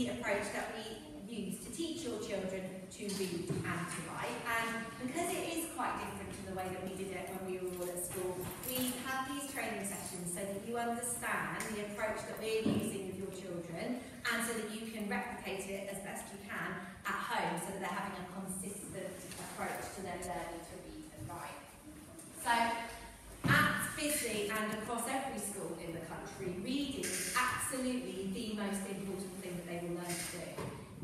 the approach that we use to teach your children to read and to write. And because it is quite different to the way that we did it when we were all at school, we have these training sessions so that you understand the approach that we're using with your children and so that you can replicate it as best you can at home so that they're having a consistent approach to their learning to read and write. So at Bisley and across every school in country, reading is absolutely the most important thing that they will learn to do.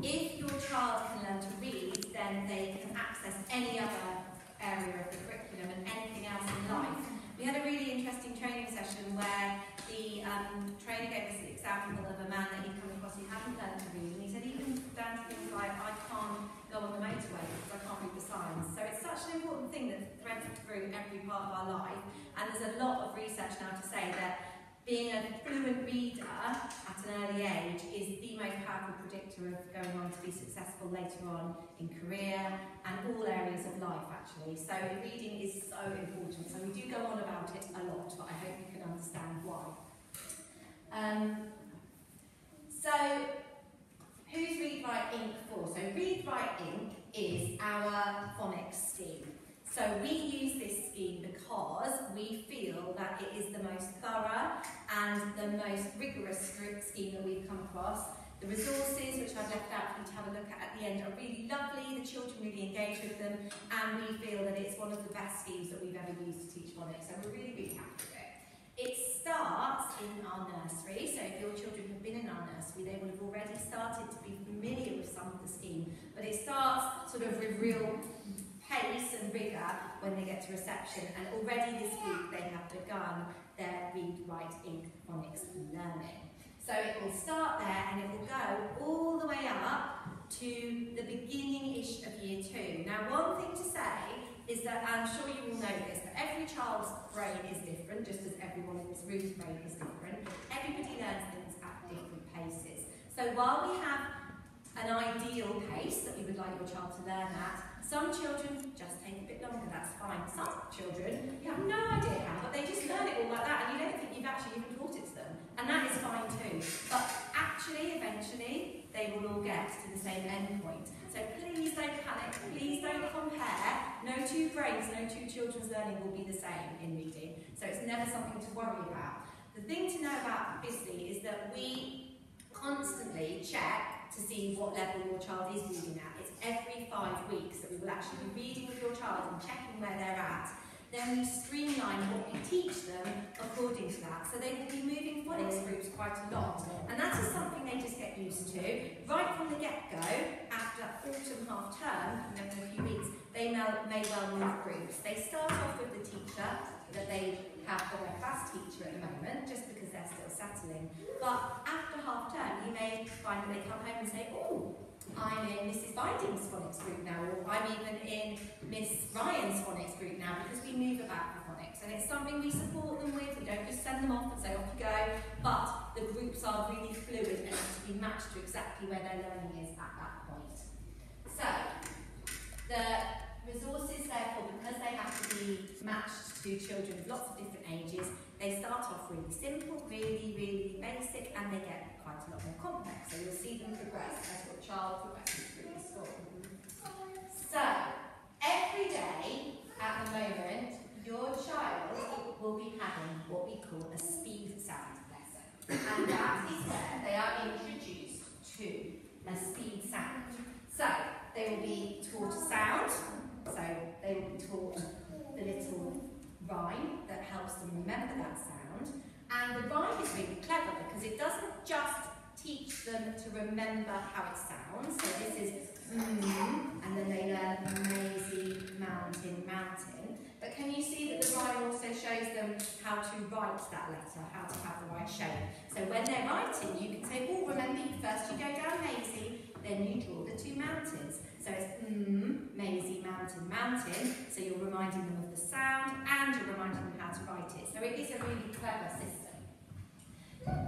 If your child can learn to read, then they can access any other area of the curriculum and anything else in life. We had a really interesting training session where the um, trainer gave us the example of a man that he'd come across who hadn't learned to read, and he said even down to things like, I can't go on the motorway because I can't read the signs. So it's such an important thing that threads through every part of our life, and there's a lot of research now to say that being a fluent reader at an early age is the most powerful predictor of going on to be successful later on in career and all areas of life actually. So reading is so important. So we do go on about it a lot, but I hope you can understand why. Um, so who's Read Write Inc for? So Read Write Inc is our phonics scheme. So we use this scheme because we feel that it is the most thorough and the most rigorous scheme that we've come across. The resources, which I've left out for you to have a look at at the end, are really lovely. The children really engage with them, and we feel that it's one of the best schemes that we've ever used to teach phonics. So we're really, really happy with it. It starts in our nursery, so if your children have been in our nursery, they will have already started to be familiar with some of the scheme. But it starts sort of with real pace and rigour when they get to reception and already this week they have begun their read, write, inc phonics learning. So it will start there and it will go all the way up to the beginning-ish of year two. Now one thing to say is that I'm sure you all know this, that every child's brain is different, just as everyone in this room's brain is different. Everybody learns things at different paces. So while we have an ideal pace that we would like your child to learn at, some children just take a bit longer, that's fine. Some children, you have no idea how, but they just learn it all like that and you don't think you've actually even taught it to them. And that is fine too. But actually, eventually, they will all get to the same end point. So please don't panic, please don't compare. No two brains, no two children's learning will be the same in reading. So it's never something to worry about. The thing to know about Bisley is that we constantly check to see what level your child is reading at every five weeks that we will actually be reading with your child and checking where they're at. Then we streamline what we teach them according to that. So they will be moving phonics groups quite a lot. And that is something they just get used to. Right from the get-go, after autumn half term, in a few weeks, they may well move groups. They start off with the teacher that they have for their class teacher at the moment, just because they're still settling. But after half term, you may find that they come home and say, oh, I'm in Mrs. Binding's phonics group now, or I'm even in Miss Ryan's phonics group now, because we move about the phonics. And it's something we support them with, we don't just send them off and say, off you go, but the groups are really fluid and have to be matched to exactly where their learning is at that point. So, the resources, therefore, because they have to be matched to children of lots of different ages, they start off really simple, really, really basic, and they get quite a lot more complex. So you'll see them progress as child school. So, every day at the moment, your child will be having what we call a speed sound lesson. And that is where they are introduced to a speed sound. So, they will be taught a sound, so they will be taught the little rhyme that helps them remember that sound. And the rhyme is really clever because it doesn't just teach them to remember how it sounds. So this is mm, and then they learn Maisie, mountain, mountain. But can you see that the rhyme also shows them how to write that letter, how to have the right shape. So when they're writing, you can say, oh, remember, first you go down Maisie, then you draw the two mountains. So it's mm, Maisie, mountain, mountain. So you're reminding them of the sound and you're reminding them how to write it. So it is a really clever system.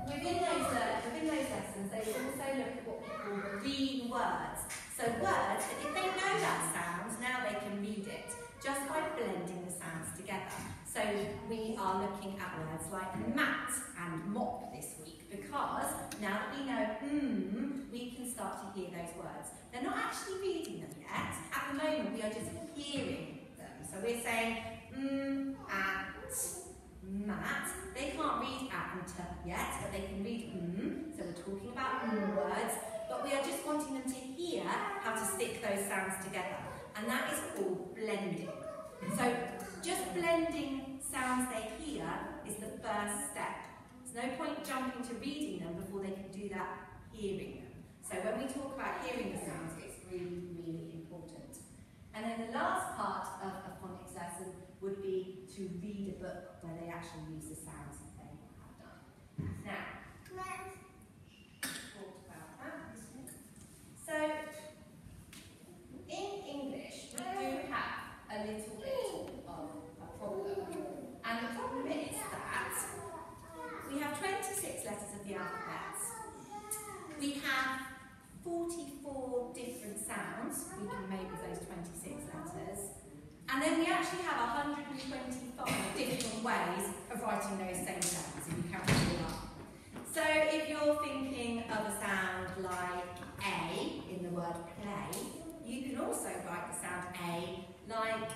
Within those, uh, within those lessons, they also look at what we call read words. So words, if they know that sound, now they can read it just by blending the sounds together. So we are looking at words like mat and mop this week because now that we know mm, we can start to hear those words. They're not actually reading them yet. At the moment, we are just hearing them. So we're saying, mm, at, mat. They can't read at and t yet, but they can read mm. So we're talking about mm words, but we are just wanting them to hear how to stick those sounds together. And that is called blending. So just blending sounds they hear is the first step. There's no point jumping to reading them before they can do that hearing them. So when we talk about hearing the sounds, it's really, really important. And then the last part of a phonics lesson would be to read a book actually use the sounds that they have done. Now, talk about that. So, in English, we do have a little bit of a problem. And the problem is that we have 26 letters of the alphabet. We have 44 different sounds actually have 125 different ways of writing those same sounds if you count them up. So if you're thinking of a sound like A in the word play, you can also write the sound A like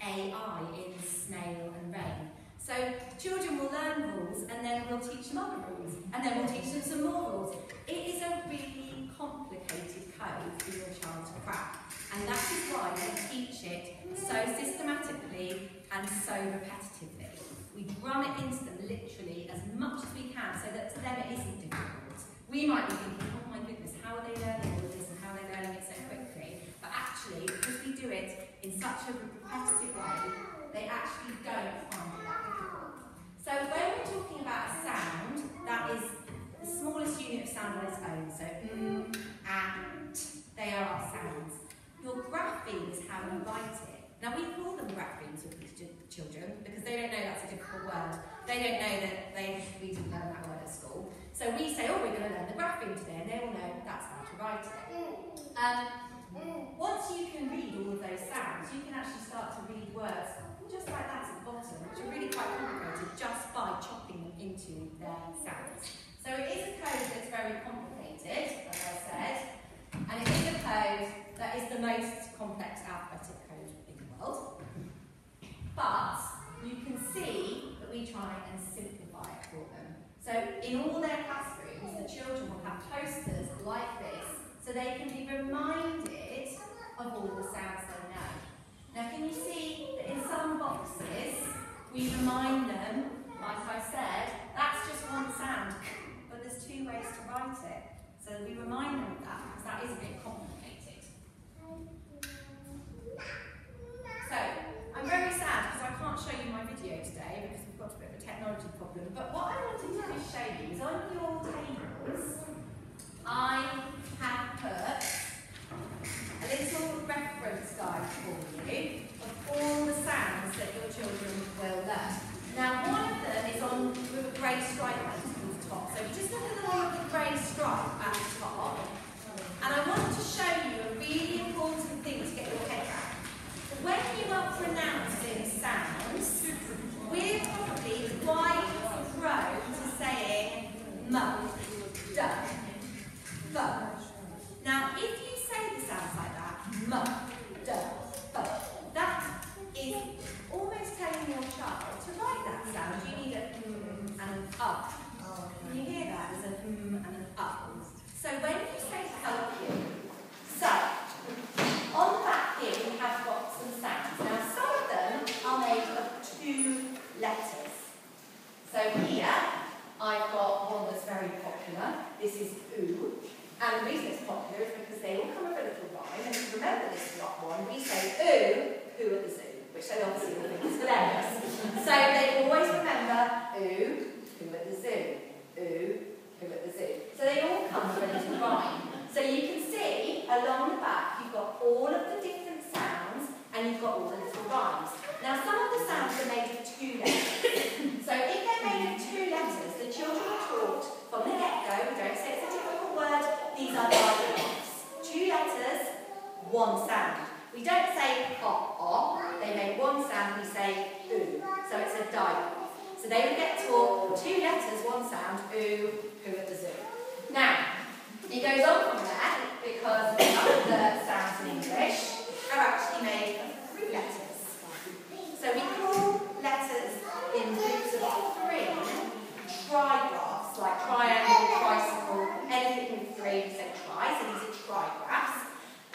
AI in snail and rain. So children will learn rules and then we'll teach them other rules and then we'll teach them some more rules. It is a really complicated code for your child to crack and that is why we teach it so systematically and so repetitively. We drum it into them literally as much as we can so that to them it isn't difficult. We might be thinking, oh my goodness, how are they learning all of this and how are they learning it so quickly? But actually, because we do it in such a repetitive way, they actually don't find it that so when we're talking about a sound, that is the smallest unit of sound on its own. So mm, and, they are our sounds. Your graphemes is how you write it. Now we call them graphemes with these children because they don't know that's a difficult word. They don't know that they we didn't learn that word at school. So we say, oh, we're going to learn the grapheme today, and they all know that's how to write it. Um, once you can read all of those sounds, you can actually start to read words just like that at the bottom, which are really quite complicated just by chopping them into their sounds. So it is a code that's very complicated, as I said, and it is a code that is the most complex alphabetic code in the world. But you can see that we try and simplify it for them. So in all their classrooms, the children will have posters like this, so they can be reminded of all the sounds they know. Now can you see that in some boxes we remind them, like I said, that's just one sound, but there's two ways to write it. So we remind them of that because that is a bit complicated. So, I'm very sad because I can't show you my video today because we've got a bit of a technology problem, but what I wanted to show you is on your tables, I have put a little reference guide for you of all the sounds that your children will learn. Now, one of them is on with a grey stripe at the top. So just look at the one with the grey stripe at the top. And I want to show you a really important thing to get your head around. When you are pronouncing sounds, we're probably quite prone to saying mum, duh, bum. Now, if you say the sounds like that, m, d, b. That is almost telling your child to write that sound. You need a mm and an up. Can you hear that? There's a mm and an up. So when you say help you, so on the back here we have got some sounds. Now some of them are made of two letters. So here I've got one that's very popular. This is oo. And the reason it's popular is because they all come with a little rhyme, and if you remember this one, we say ooh, who at the zoo, which they obviously will think is hilarious. so they always remember ooh, who at the zoo, ooh, who at the zoo. So they all come with a little rhyme. So you can see along the back you've got all of the different sounds and you've got all the little rhymes. Now some of the sounds are made of two letters. so if they're made of two letters, the children are taught from the get-go, we don't say it's a difficult word, these are digraphs. Two letters, one sound. We don't say hop, op, they make one sound, we say oo. So it's a digraph. So they would get taught two letters, one sound, oo, who at the zoo. Now, it goes on from there, because the sounds in English are actually made of three letters. So we call letters in groups of three trigraphs, like triangle, tricycle, anything with three, we say tri, so these are trigraphs.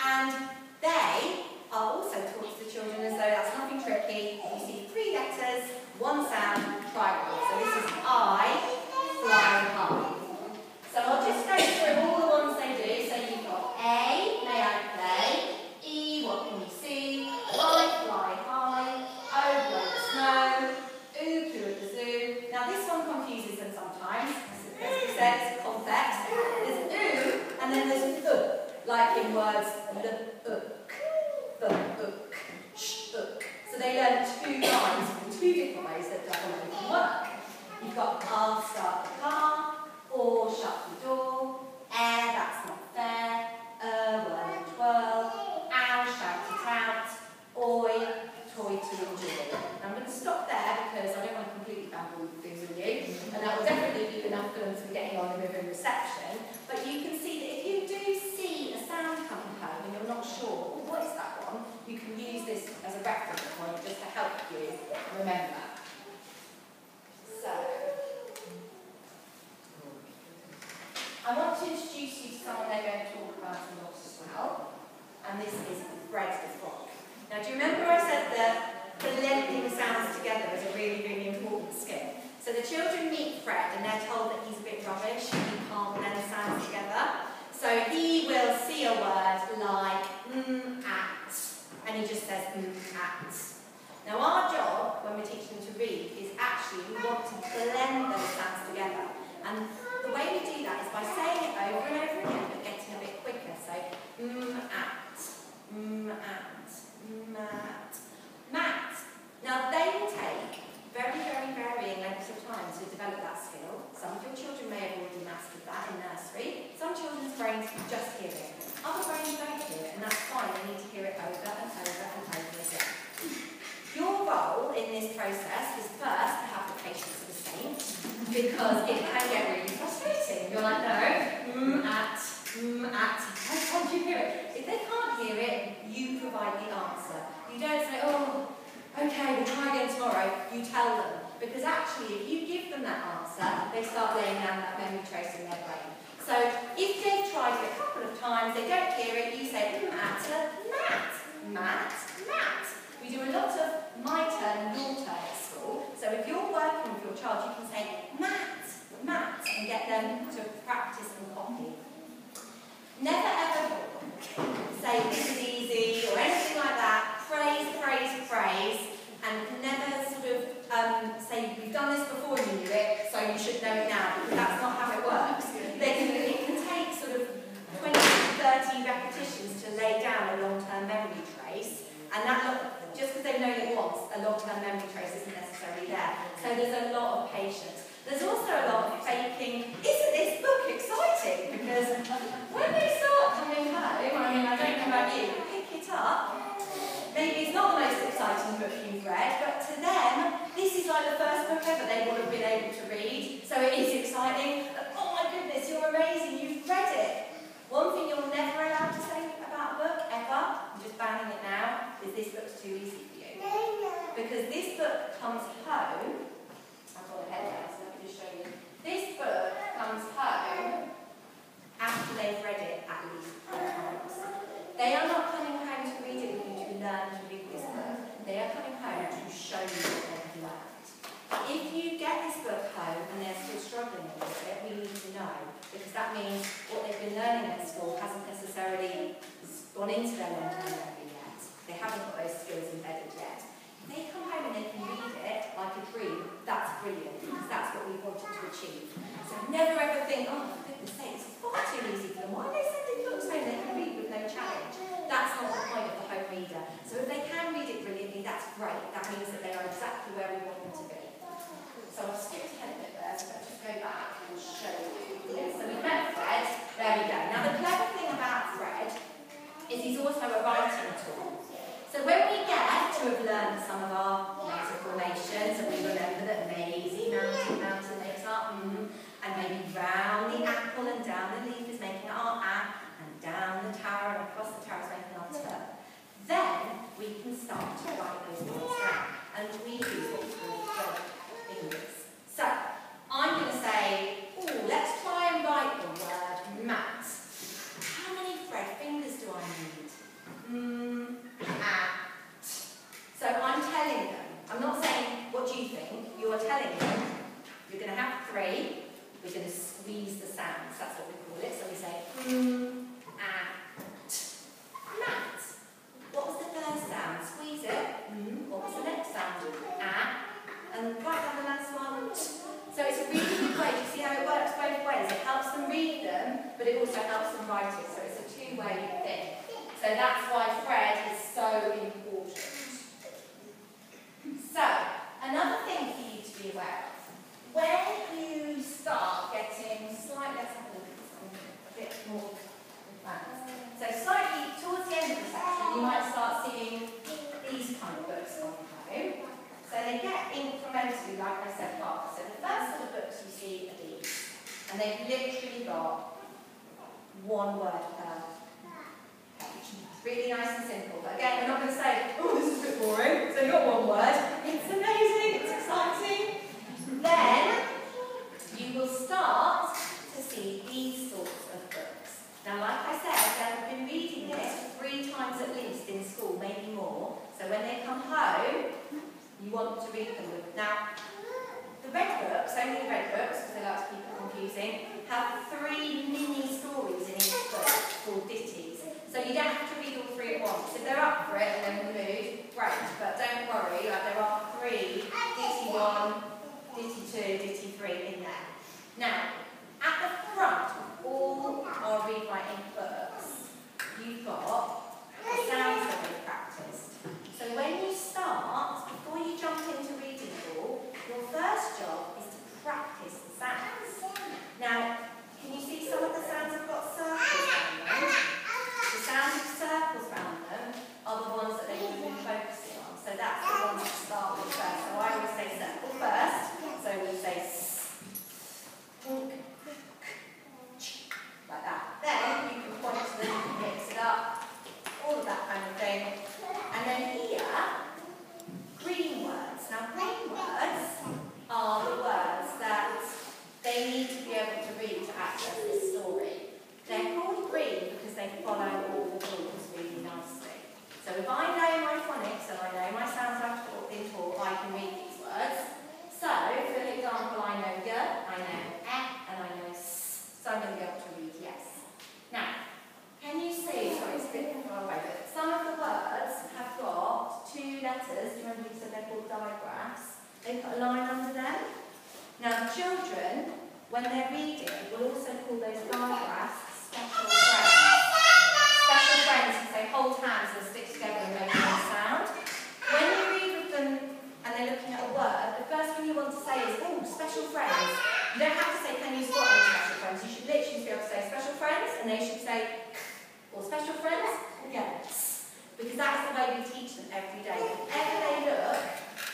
And they are also taught to the children as though that's nothing tricky. You see three letters, one sound, trigraph. So this is I, fly high. So I'll just go through all the ones they do. So you've got A, may I play? E, what can you see? I, fly high. O, blow the snow. Oo, poo at the zoo. Now this one confuses them sometimes. As we said, it's complex. There's oo, and then there's uh, like in words, the ook, the ook, sh, ook. So they learn two lines in two different ways that don't work. You've got I'll start the car, or shut the door, air, that's not fair, uh, whirl and twirl, ow, shout it out, oi, toy to enjoy. Now I'm going to stop there because I don't want to completely babble things with you, and that will definitely be enough for them to be getting on with in reception. But you can see that if you do see a sound coming home and you're not sure, oh, what is that one, you can use this as a reference point just to help you remember. So, I want to introduce you to someone they're going to talk about a lot as well, and this is Fred the Frog. Now, do you remember I said that blending sounds together is a really, really important skill? So the children meet Fred and they're told that he's a bit rubbish and he can't blend sounds together. So he will see a word like mm, at, and he just says mm, at. Now our job, when we're teaching them to read, is actually we want to blend those sounds together. And the way we do that is by saying it over and over again, but getting a bit quicker. So, mm, at, mm, at, mat, mat. Now they take very, very varying lengths of time to develop that skill. Some of your children may have already mastered that in nursery. Some children's brains just hear it. Other brains don't hear it, and that's fine. They need to hear it over and over and over again. Your role in this process is first to have the patience of a saint, because it can get really. You're like, no, mm, at, mm, at, how can't you hear it? If they can't hear it, you provide the answer. You don't say, oh, okay, we'll try again tomorrow. You tell them. Because actually, if you give them that answer, they start laying down that memory trace in their brain. So if they've tried it a couple of times, they don't hear it, you say, mm, at, mat, mat, mat. We do a lot of my turn your turn at school. So if you're working with your child, you can say mat, and get them to practice and copy. Never ever say this is easy or anything like that. Praise, praise, praise, and never sort of um, say you've done this before and you knew it, so you should know it now. Because that's not how it works. They can, it can take sort of 20 30 repetitions to lay down a long-term memory trace, and that just because they've known it once, a long-term memory trace isn't necessarily there. So there's a lot of patience. There's also a lot of faking, isn't this book exciting? Because when they start coming home, I you, pick it up, maybe it's not the most exciting book you've read, but to them, this is like the first book ever they would have been able to read. So it is exciting. Oh my goodness, you're amazing, you've read it. One thing you're never allowed to say about a book, ever, I'm just banning it now, is this book's too easy for you. Because this book comes home, I've got a head down, so let me just show you. This book comes home after they've read it at least four times. They are not coming home to read it with you to learn to read this book. They are coming home to show you what they've learned. If you get this book home and they're still struggling with it, we need to know because that means what they've been learning at school hasn't necessarily gone into their long-term memory yet. They haven't got those skills embedded yet. If they come home and they can read it like a dream, that's brilliant because that's what we wanted to achieve. So never ever think, oh, for goodness sake, it's far too easy for them. Why are they sending books home they can read with no challenge? That's not the point of the home reader. So if they can read it great. That means that they are exactly where we want them to be. So I've skipped ahead a bit there, so let's just go back and show you. Yeah, so we met Fred. There we go. Now the clever thing about Fred is he's also a writing tool. So when we get to have learned some of our nasal formations and we remember that Maisie, mountain, mountain makes our mm, and maybe round the apple and down the leaf is making our ah, and down the count we're going to squeeze the sounds. That's what we call it. So we say mm, at, mat. What was the first sound? Squeeze it. Mm. What was the next sound? At. And write down the last one. So it's a really good way. You see how it works both ways. It helps them read them, but it also helps them write it. So it's a two-way thing. So that's why Fred is so important. So, another thing for you to be aware of. When you start getting slightly, let's have a look a bit more advanced. So slightly towards the end of the section, you might start seeing these kind of books on home. So they get incrementally, like I said, harder. So the first of books you see are these. And they've literally got one word per really nice and simple. But again, we're not going to say, oh, this is a bit boring, so you've got one word. It's amazing, it's exciting. Then, you will start to see these sorts of books. Now, like I said, they've been reading this three times at least in school, maybe more. So when they come home, you want to read them. With. Now, the red books, only the red books, because they like to keep it confusing, have three mini stories in each book called ditties. So you don't have to read all three at once. If they're up for it and they're in the mood, great. But don't worry, like there are three, ditty one, ditty two, ditty three in there. Now, at the front of all our Read Write Inc books, you've got the sounds that we've practiced. So when you start, before you jump into reading it all, your first job is to practice the sounds. Now, can you see some of the sounds have got circles sound of circles around them are the ones that they would be focusing on. So that's the ones to start with first. So I would say circle first. So we say s, like that. Then you can point to them, mix it up, all of that kind of thing. And then here, green words. Now green words are the words that they need to be able to read to access this story. They're called green because they follow all the rules really nicely. So if I know my phonics and I know my sounds I've been taught, I can read these words. So, for example, I know y, I know e, and I know s. So I'm going to be able to read yes. Now, can you see, sorry, it's a bit far away, but some of the words have got two letters. Do you remember you said they're called digraphs? They put a line under them. Now, children, when they're reading, will also call those digraphs special friends. Special friends who say hold hands and stick together and make one sound. When you read with them and they're looking at a word, the first thing you want to say is, oh, special friends. You don't have to say, can you spot any special friends? You should literally be able to say special friends and they should say, or special friends, yes. Because that's the way we teach them every day. Whenever they look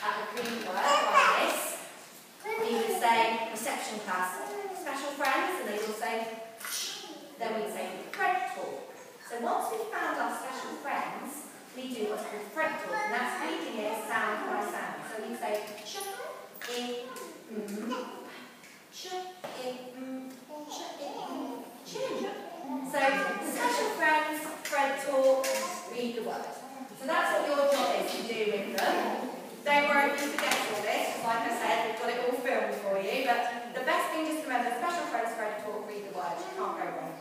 at a green word like this, you would say, reception class, special friends, and they will say, then we'd say Fred talk. So once we've found our special friends, we do what's called Fred talk, and that's reading it sound by sound. So we say ch, i, mm, ch, i, mm, ch, i, mm. So special friends, Fred talk, read the word. So that's what your job is to do with them. Don't worry if you forget all this, like I said, we've got it all filmed for you, but the best thing just to remember, special friends, Fred talk, read the word. You can't go wrong.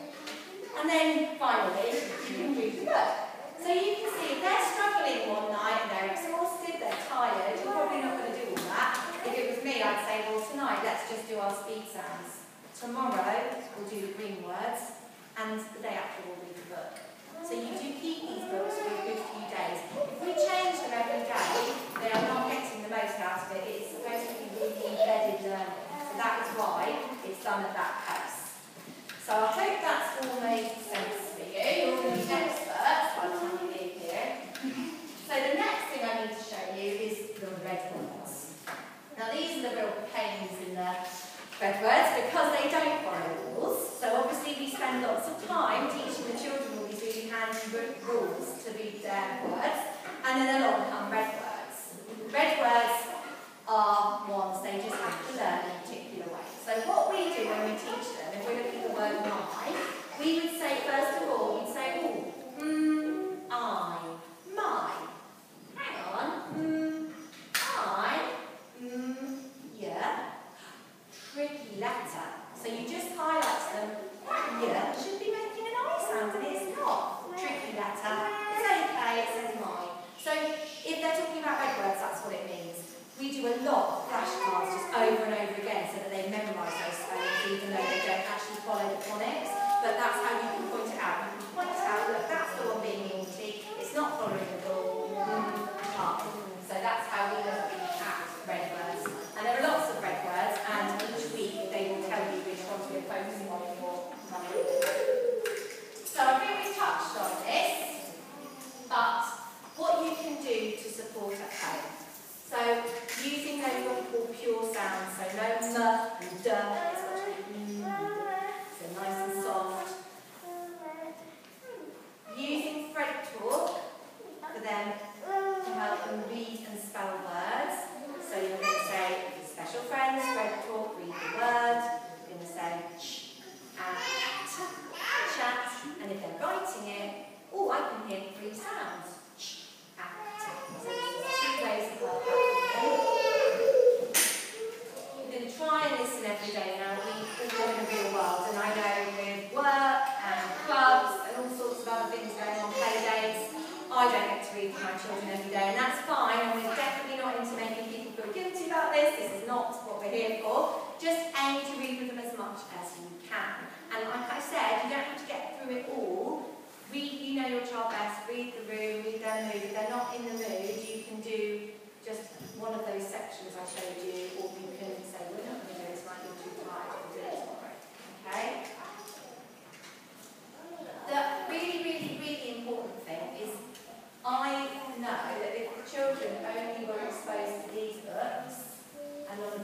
And then finally, you do the work. So you can see if they're struggling one night and they're exhausted, they're tired, you're probably not going to do all that. If it was me, I'd say, well, tonight let's just do our speed sounds. Tomorrow, we'll do the green words, and the day after, we'll read the book. So you do keep these books for a good few days. If we change them every day, they are not getting the most out of it. It's supposed to be really embedded learning. So that is why it's done at that pace. So I hope that's all made sense for you. You're the experts by the time you leave here. So the next thing I need to show you is the red words. Now these are the real pains in the red words because they don't follow rules. So obviously we spend lots of time teaching the children all these really handy rules words. And then along that's how you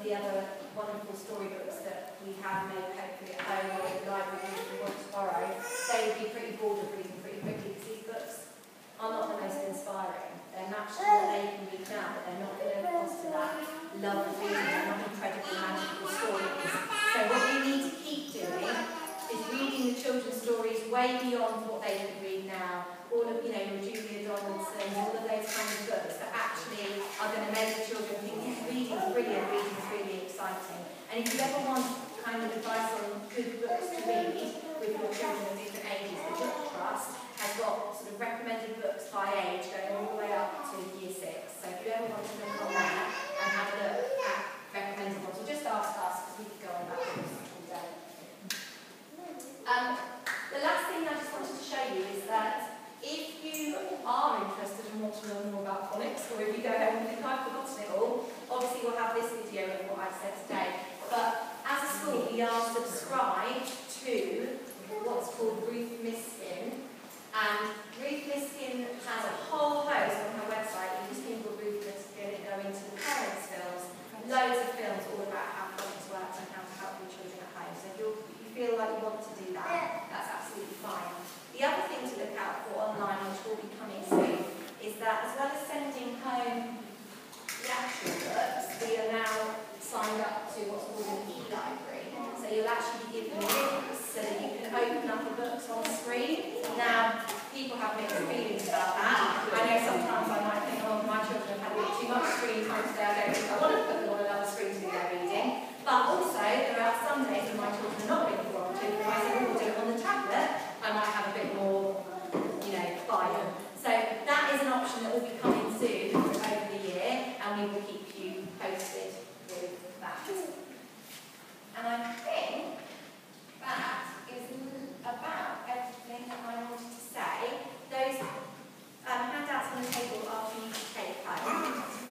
the other wonderful storybooks that we have made hopefully at home or in the library if you want to borrow, they would be pretty bored of reading pretty quickly because these books are not the most inspiring. They're naturally what they can read now, but they're not going to foster that love of reading and not incredible magical stories. So what we need to keep doing is reading the children's stories way beyond what they can read now, all of, you know, your Julia Donaldson, all of those kinds of books that actually are going to make the children think, yeah, reading's brilliant, reading's exciting. And if you ever want kind of advice on good books to read with your children of different ages, the Book Trust has got sort of recommended books by age going all the way up to year six. So if you ever want to know to what's called Ruth Miskin and And I think that.